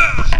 Yeah!